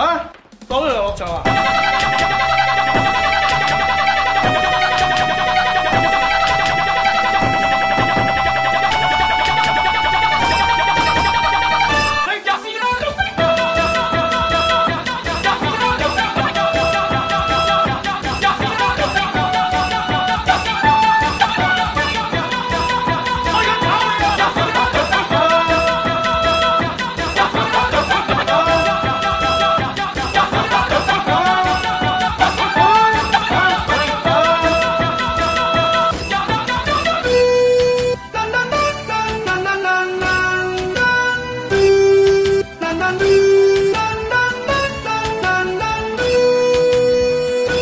啊，都有枪啊！